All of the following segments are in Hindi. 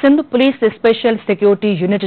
Sindh police special security unit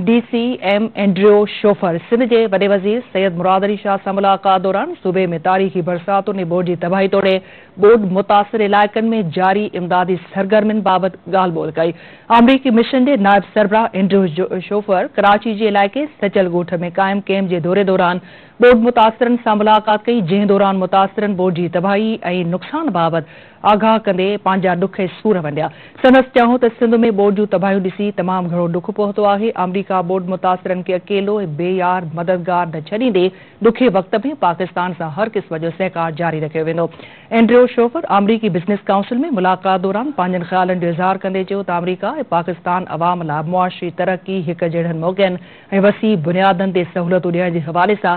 DC Andrew Schofer Sindh जे वॾे वज़ीर सैयद मुराद अली शाह सां मुलाक़ात दौरान सूबे में तारीख़ी बरसातुनि ऐं बोर्ड जी तबाही तोड़े बोर्ड मुतासिर इलाइक़नि में जारी इमदादी सरगर्मियुनि बाबति ॻाल्हि ॿोल कई अमरीकी मिशन जे नायब सरबराह एंड्रियो शोफर कराची जे इलाइक़े सचल ॻोठ में कायम कैम्प जे दौरे दौरान बोर्ड मुतासिरनि सां मुलाक़ात कई। जंहिं दौरान मुतासिरनि बोर्ड जी तबाही ऐं नुक़सान बाबति आगाह कंदे पंहिंजा ॾुख सूर वंडिया। संदसि चयूं त सिंध में बोर्ड जूं तबाहियूं ॾिसी तमामु घणो ॾुख पहुतो आहे। अमरीका बोर्ड मुतासिरनि खे अकेलो बेयार मददगार न छॾींदे ॾुखे वक़्त में पाकिस्तान सां हर क़िस्म जो सहकार जारी रखियो वेंदो। एंड्रियो शोफर, अमरीकी बिज़नेस काउंसिल में मुलाक़ात दौरान पंहिंजनि ख़्यालनि इज़हार कंदे चयो अमरीका ऐं पाकिस्तान अवाम लाइ मुआशी तरक़ी हिक जहिड़नि मौक़नि वसी बुनियादनि ते सहूलियतूं ॾियण जे हवाले सां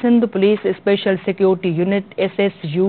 Sindh police special security unit S S U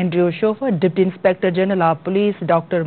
Andrew Shofer deputy inspector general of police doctor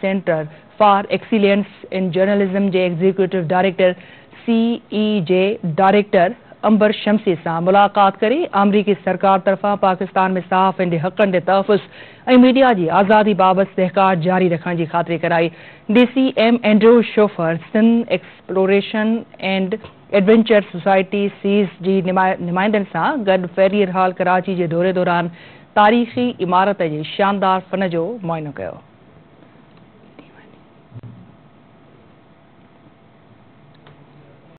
centre for excellence in journalism J executive director CE J director Amber Shamsi सां मुलाक़ात करे। अमरीकी सरकार तरफ़ां पाकिस्तान में साफ़ ऐं हक़नि जे तहफ़ुज़। ऐं मीडिया जी आज़ादी बाबति सहकार जारी रखण जी ख़ातिरी कराई। DC M Andrew Shofer, Sindh exploration and adventure society seize जी नुमाइंदनि सां गॾु फेरियर हाल कराची जे दौरे दौरान तारीख़ी इमारत जे शानदार फन जो मुआइनो कयो।